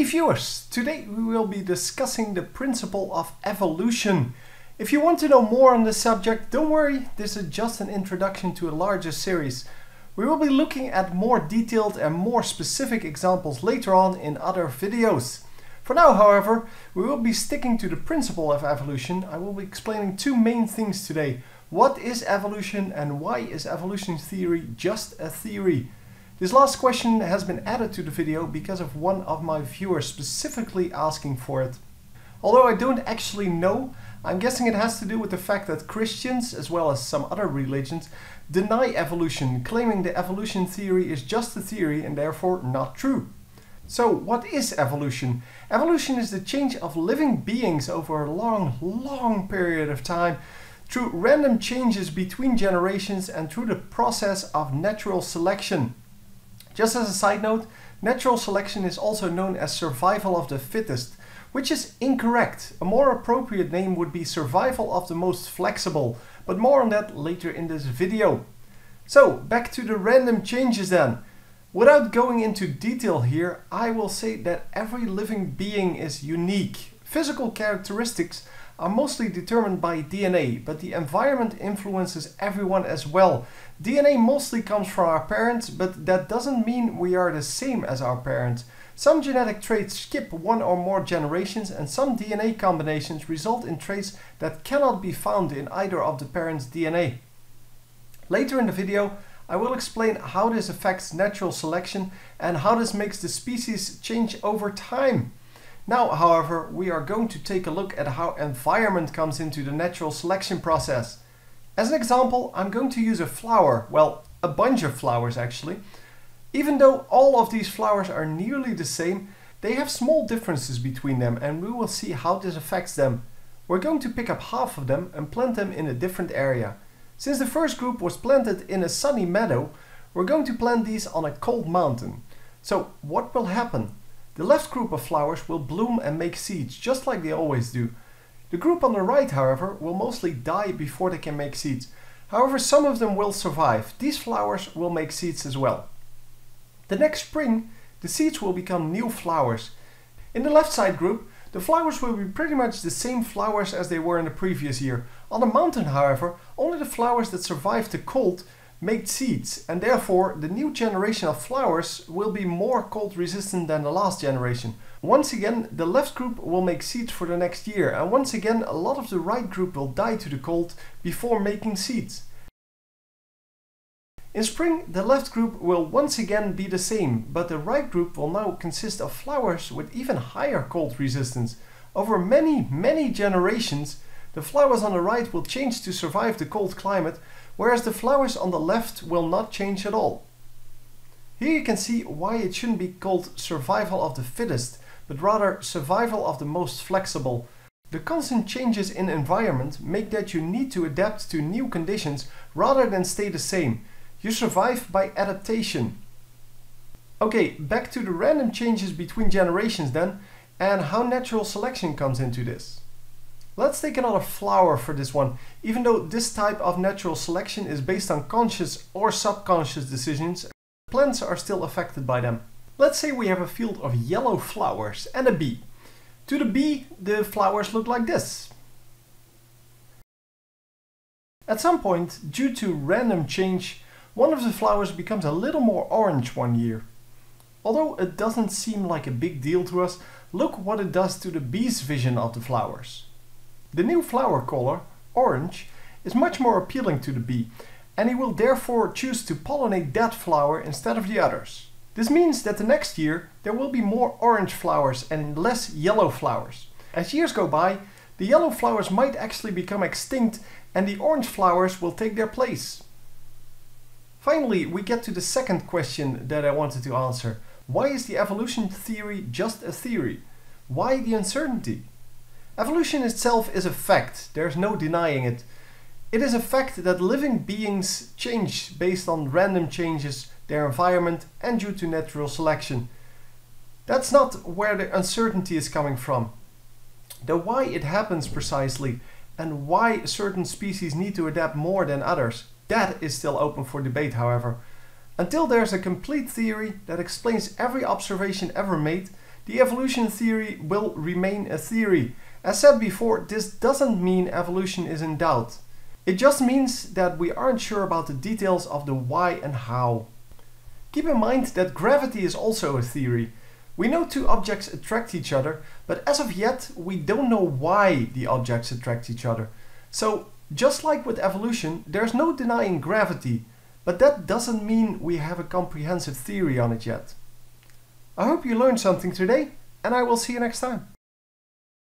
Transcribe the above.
Hey viewers, today we will be discussing the principle of evolution. If you want to know more on this subject, don't worry, this is just an introduction to a larger series. We will be looking at more detailed and more specific examples later on in other videos. For now, however, we will be sticking to the principle of evolution. I will be explaining two main things today. What is evolution and why is evolution theory just a theory? This last question has been added to the video because of one of my viewers specifically asking for it. Although I don't actually know, I'm guessing it has to do with the fact that Christians, as well as some other religions, deny evolution, claiming the evolution theory is just a theory and therefore not true. So, what is evolution? Evolution is the change of living beings over a long, long period of time through random changes between generations and through the process of natural selection. Just as a side note, natural selection is also known as survival of the fittest, which is incorrect. A more appropriate name would be survival of the most flexible, but more on that later in this video. So, back to the random changes then. Without going into detail here, I will say that every living being is unique. Physical characteristics are mostly determined by DNA, but the environment influences everyone as well. DNA mostly comes from our parents, but that doesn't mean we are the same as our parents. Some genetic traits skip one or more generations and some DNA combinations result in traits that cannot be found in either of the parents' DNA. Later in the video, I will explain how this affects natural selection and how this makes the species change over time. Now, however, we are going to take a look at how environment comes into the natural selection process. As an example, I'm going to use a flower, well, a bunch of flowers actually. Even though all of these flowers are nearly the same, they have small differences between them and we will see how this affects them. We're going to pick up half of them and plant them in a different area. Since the first group was planted in a sunny meadow, we're going to plant these on a cold mountain. So what will happen? The left group of flowers will bloom and make seeds, just like they always do. The group on the right, however, will mostly die before they can make seeds. However, some of them will survive. These flowers will make seeds as well. The next spring, the seeds will become new flowers. In the left side group, the flowers will be pretty much the same flowers as they were in the previous year. On the mountain, however, only the flowers that survived the cold made seeds and therefore the new generation of flowers will be more cold resistant than the last generation. Once again the left group will make seeds for the next year and once again a lot of the right group will die to the cold before making seeds. In spring the left group will once again be the same but the right group will now consist of flowers with even higher cold resistance. Over many many generations the flowers on the right will change to survive the cold climate whereas the flowers on the left will not change at all. Here you can see why it shouldn't be called survival of the fittest, but rather survival of the most flexible. The constant changes in environment make that you need to adapt to new conditions rather than stay the same. You survive by adaptation. Okay, back to the random changes between generations then, and how natural selection comes into this. Let's take another flower for this one. Even though this type of natural selection is based on conscious or subconscious decisions, plants are still affected by them. Let's say we have a field of yellow flowers and a bee. To the bee, the flowers look like this. At some point, due to random change, one of the flowers becomes a little more orange one year. Although it doesn't seem like a big deal to us, look what it does to the bee's vision of the flowers. The new flower color, orange, is much more appealing to the bee and he will therefore choose to pollinate that flower instead of the others. This means that the next year there will be more orange flowers and less yellow flowers. As years go by, the yellow flowers might actually become extinct and the orange flowers will take their place. Finally, we get to the second question that I wanted to answer. Why is the evolution theory just a theory? Why the uncertainty? Evolution itself is a fact, there's no denying it. It is a fact that living beings change based on random changes, their environment and due to natural selection. That's not where the uncertainty is coming from. The why it happens precisely and why certain species need to adapt more than others, that is still open for debate however. Until there's a complete theory that explains every observation ever made, the evolution theory will remain a theory. As said before, this doesn't mean evolution is in doubt. It just means that we aren't sure about the details of the why and how. Keep in mind that gravity is also a theory. We know two objects attract each other, but as of yet we don't know why the objects attract each other. So, just like with evolution, there's no denying gravity, but that doesn't mean we have a comprehensive theory on it yet. I hope you learned something today, and I will see you next time.